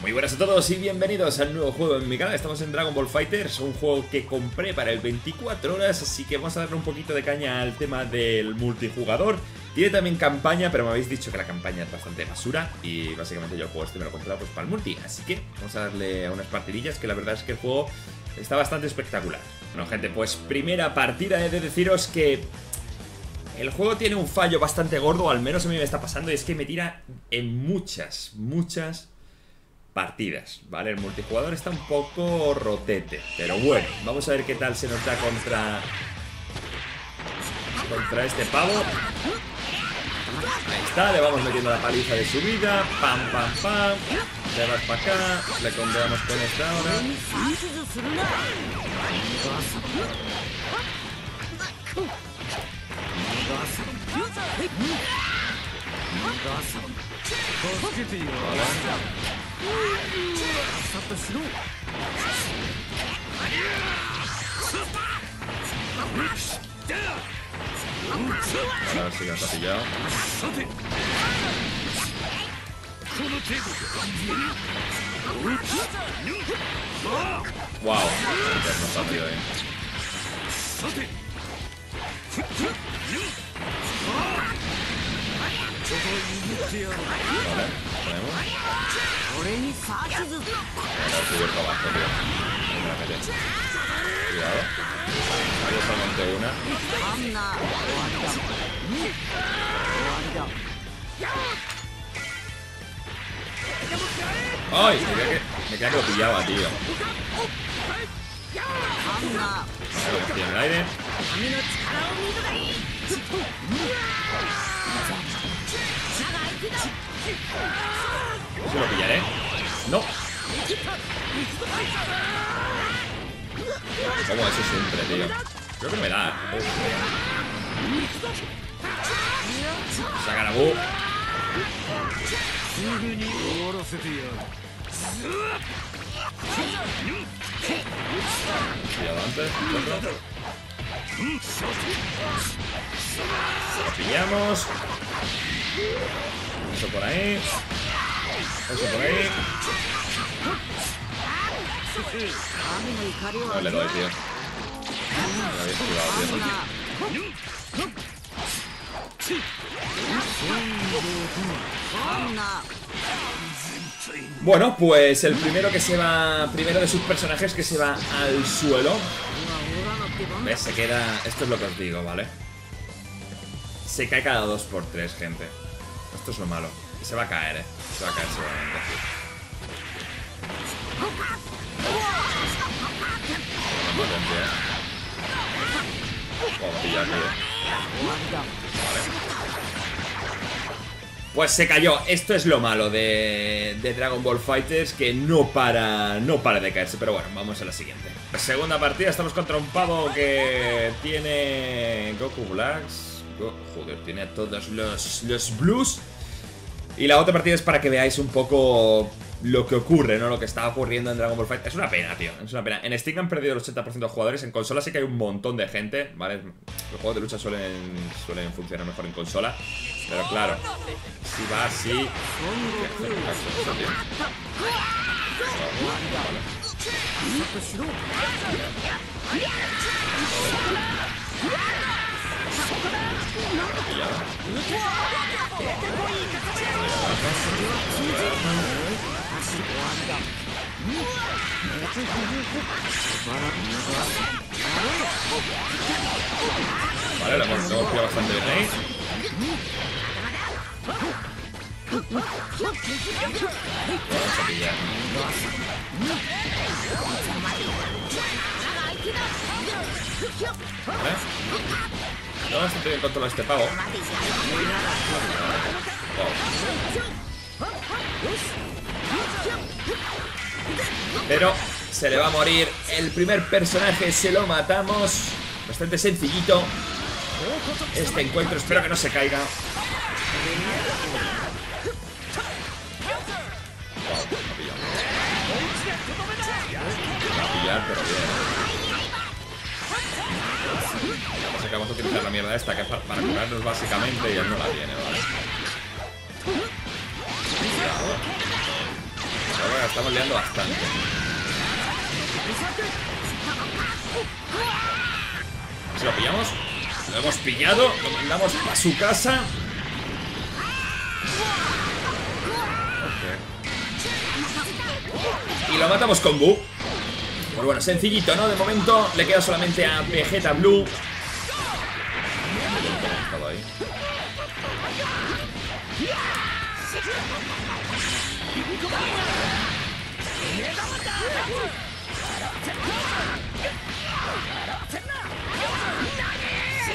Muy buenas a todos y bienvenidos al nuevo juego en mi canal. Estamos en Dragon Ball Fighters, un juego que compré para el 24 horas, así que vamos a darle un poquito de caña al tema del multijugador. Tiene también campaña, pero me habéis dicho que la campaña es bastante basura y básicamente yo el juego este me lo compré pues, para el multi. Así que vamos a darle a unas partidillas que la verdad es que el juego está bastante espectacular. Bueno, gente, pues primera partida he de deciros que el juego tiene un fallo bastante gordo, al menos a mí me está pasando, y es que me tira en muchas, muchas partidas, ¿vale? El multijugador está un poco rotete, pero bueno, vamos a ver qué tal se nos da contra contra este pavo. Ahí está, le vamos metiendo la paliza de su vida, pam, pam, pam, le vas para acá, le condeamos con esta ahora. さてわ ponemos. Ahora cubierto abajo, tío. Ahí me la mete. Cuidado. Ahí solamente una. ¡Ay! Me creía que, me creía que lo pillaba, tío. Vale, lo metí en el aire. Eso lo pillaré. ¡No! Como eso siempre, tío. Creo que me da. Uf. Saca la otro. Lo pillamos. Eso por ahí. Eso por ahí. No le doy, tío. Me había esquivado, tío. Bueno, pues el primero que se va. Primero de sus personajes que se va al suelo. ¿Ves? Se queda. Esto es lo que os digo, ¿vale? Se cae cada 2x3, gente. Esto es lo malo. Se va a caer, eh. Se va a caer seguramente. Eh. Vale. Pues se cayó. Esto es lo malo de, de, Dragon Ball Fighters, que no para, no para de caerse. Pero bueno, vamos a la siguiente. Segunda partida, estamos contra un pavo que tiene Goku Blacks. Joder, tiene todos los, los blues. Y la otra partida es para que veáis un poco lo que ocurre, ¿no? Lo que está ocurriendo en Dragon Ball Fight. Es una pena, tío. Es una pena. En Steam han perdido el 80% de jugadores. En consola sí que hay un montón de gente, ¿vale? Los juegos de lucha suelen, suelen funcionar mejor en consola. Pero claro, si va así. Vale, hemos, lo hemos pillado bastante bien ahí. Vamos a pillar. Vale. No, estoy bien controlado este pavo. Pero se le va a morir el primer personaje, se lo matamos. Bastante sencillito. Este encuentro, espero que no se caiga. A pillar, pero bien. Así que vamos a utilizar la mierda esta, que es para, para curarnos básicamente, y él no la tiene, ¿vale? Voy a estamos liando bastante. Si lo pillamos, lo hemos pillado, lo mandamos a su casa. Y lo matamos con Bu. Pues bueno, sencillito, ¿no? De momento le queda solamente a Vegeta Blue.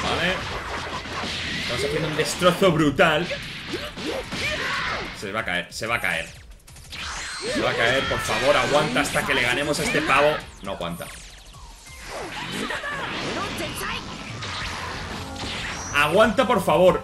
Vale. Estamos haciendo un destrozo brutal. Se va a caer, se va a caer. Se va a caer, por favor, aguanta hasta que le ganemos a este pavo. No aguanta. Aguanta, por favor.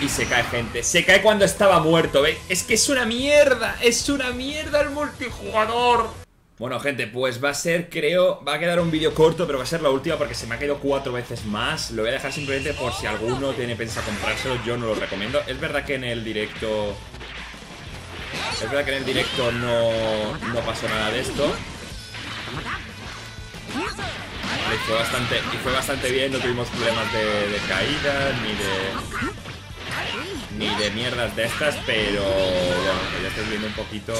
Y se cae, gente. Se cae cuando estaba muerto, ¿ve? Es que es una mierda. Es una mierda el multijugador. Bueno, gente, pues va a ser, creo, va a quedar un vídeo corto, pero va a ser la última porque se me ha caído cuatro veces más. Lo voy a dejar simplemente por si alguno tiene pensado comprárselo, yo no lo recomiendo. Es verdad que en el directo... Es verdad que en el directo no, no pasó nada de esto. Vale, y fue bastante, fue bastante bien, no tuvimos problemas de, de caída, ni de ni de mierdas de estas, pero bueno, viendo un poquito...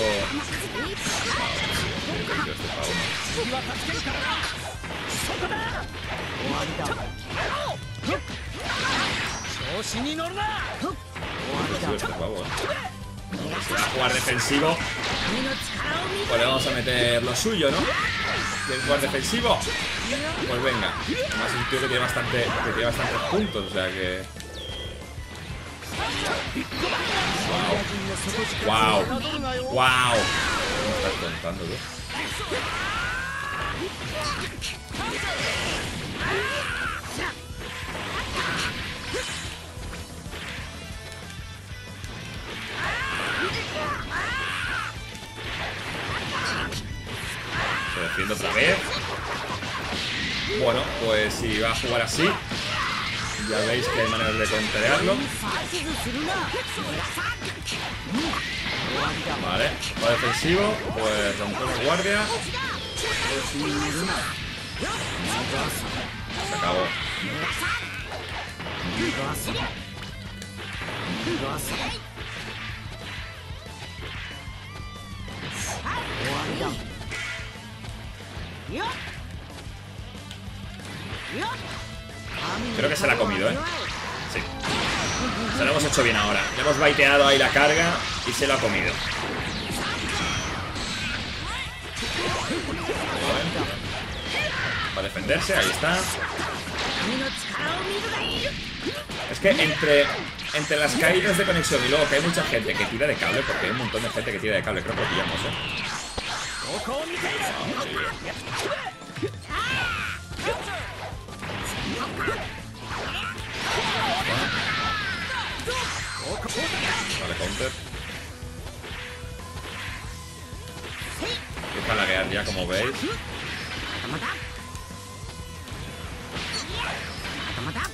si va a jugar defensivo, pues le vamos a meter lo suyo, ¿no? ¿Quieres jugar defensivo? Pues venga. Además un tío que tiene bastante, que tiene bastantes puntos, o sea que... Wow. Wow. ¿Cómo estás contando, tú? Se defiende otra vez. Bueno, pues si va a jugar así, ya veis que hay maneras de contrariarlo. Vale, va defensivo, pues rompemos guardia. Se acabó. Creo que se la ha comido, ¿eh? Sí. Se lo hemos hecho bien ahora. Le hemos baiteado ahí la carga y se lo ha comido. Para defenderse, ahí está. Es que entre, entre las caídas de conexión y luego que hay mucha gente que tira de cable, porque hay un montón de gente que tira de cable, creo que lo pillamos, ¿eh? Vale, counter. Empieza a laguear ya, como veis.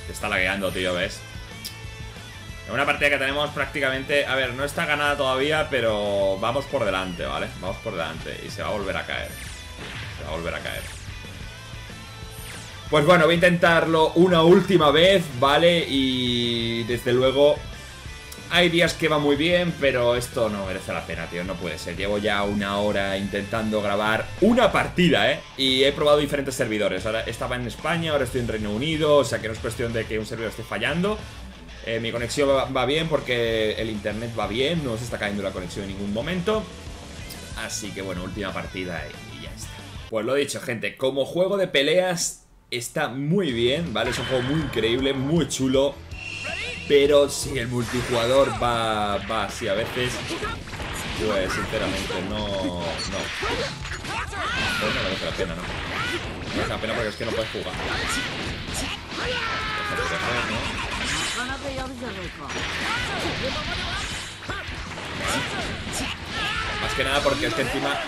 Está lagueando, tío, ¿ves? Es una partida que tenemos prácticamente... A ver, no está ganada todavía, pero vamos por delante, ¿vale? Vamos por delante y se va a volver a caer. Se va a volver a caer. Pues bueno, voy a intentarlo una última vez, ¿vale? Y desde luego hay días que va muy bien, pero esto no merece la pena, tío, no puede ser. Llevo ya una hora intentando grabar una partida, ¿eh? Y he probado diferentes servidores. Ahora estaba en España, ahora estoy en Reino Unido, o sea que no es cuestión de que un servidor esté fallando. Eh, mi conexión va, bien porque el internet va bien, no se está cayendo la conexión en ningún momento. Así que bueno, última partida y ya está. Pues lo dicho, gente, como juego de peleas está muy bien, ¿vale? Es un juego muy increíble, muy chulo. Pero si el multijugador va, va así a veces, pues sinceramente no... No. Pues no merece la pena, ¿no? No merece la pena porque es que no puedes jugar. Más que nada porque es que encima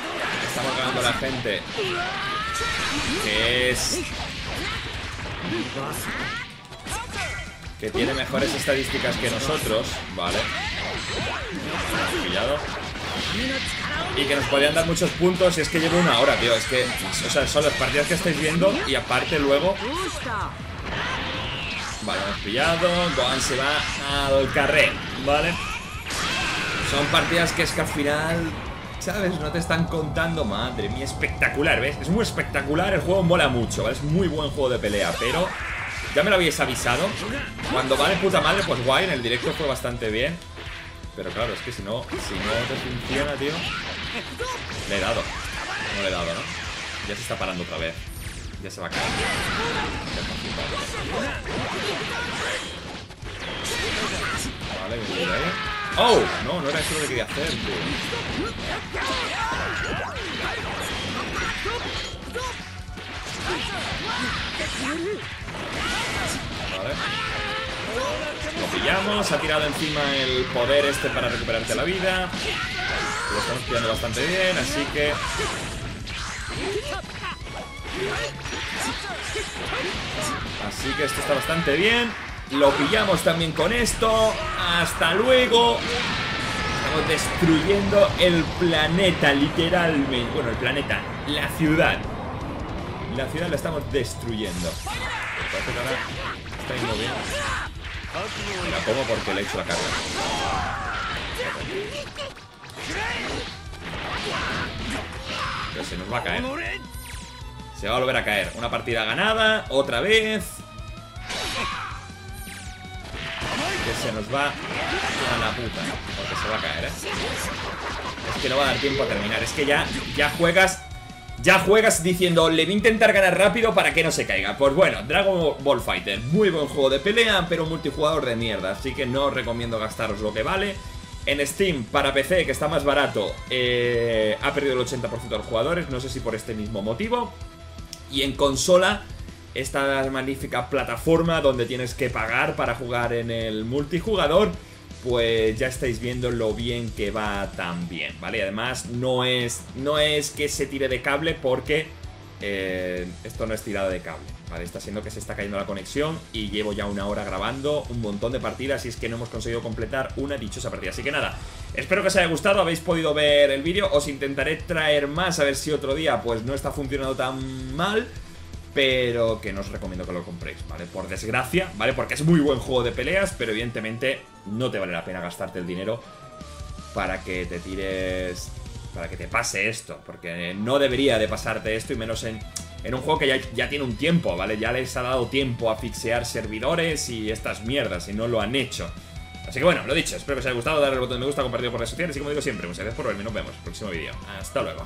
estamos ganando a la gente que es que tiene mejores estadísticas que nosotros, ¿vale? Pillado. Y que nos podrían dar muchos puntos y es que llevo una hora, tío. Es que, o sea, son las partidas que estáis viendo y aparte luego... Vale, hemos pillado. Gohan se va al carré, ¿vale? Son partidas que es que al final ¿Sabes? No te están contando, madre mía, espectacular, ¿ves? Es muy espectacular, el juego mola mucho, ¿vale? Es muy buen juego de pelea, pero ya me lo habéis avisado Cuando va de puta madre, pues guay, en el directo fue bastante bien Pero claro, es que si no, si no te funciona, tío Le he dado No le he dado, ¿no? Ya se está parando otra vez Ya se va a caer Vale, bien ahí ¡Oh! No, no era eso lo que quería hacer, tío. Lo pillamos, ha tirado encima el poder este para recuperarte la vida. Lo estamos pillando bastante bien, así que... Así que esto está bastante bien. Lo pillamos también con esto. Hasta luego. Estamos destruyendo el planeta, literalmente. Bueno, el planeta, la ciudad. La ciudad la estamos destruyendo. Parece que ahora está yendo bien. La pongo porque le he hecho la carga. Pero se nos va a caer. Se va a volver a caer. Una partida ganada, otra vez. se nos va a la puta. Porque se va a caer, ¿eh? Es que no va a dar tiempo a terminar. Es que ya, ya juegas... Ya juegas diciendo, le voy a intentar ganar rápido para que no se caiga. Pues bueno, Dragon Ball Fighter, muy buen juego de pelea, pero multijugador de mierda. Así que no os recomiendo gastaros lo que vale. En Steam, para PC, que está más barato, eh, ha perdido el 80% de los jugadores. No sé si por este mismo motivo. Y en consola esta magnífica plataforma donde tienes que pagar para jugar en el multijugador, pues ya estáis viendo lo bien que va también, ¿vale? Además, no es, no es que se tire de cable porque eh, esto no es tirada de cable, ¿vale? Está siendo que se está cayendo la conexión y llevo ya una hora grabando un montón de partidas y es que no hemos conseguido completar una dichosa partida. Así que nada, espero que os haya gustado, habéis podido ver el vídeo, os intentaré traer más a ver si otro día pues no está funcionando tan mal pero que no os recomiendo que lo compréis, ¿vale? Por desgracia, ¿vale? Porque es muy buen juego de peleas, pero evidentemente no te vale la pena gastarte el dinero para que te tires... para que te pase esto, porque no debería de pasarte esto y menos en, un juego que ya, tiene un tiempo, ¿vale? Ya les ha dado tiempo a fixear servidores y estas mierdas y no lo han hecho. Así que bueno, lo dicho, espero que os haya gustado, darle el botón de me gusta, compartirlo por redes sociales y como digo siempre, muchas gracias por verme, nos vemos en el próximo vídeo. Hasta luego.